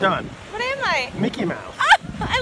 Done. What am I? Mickey Mouse. Ah, I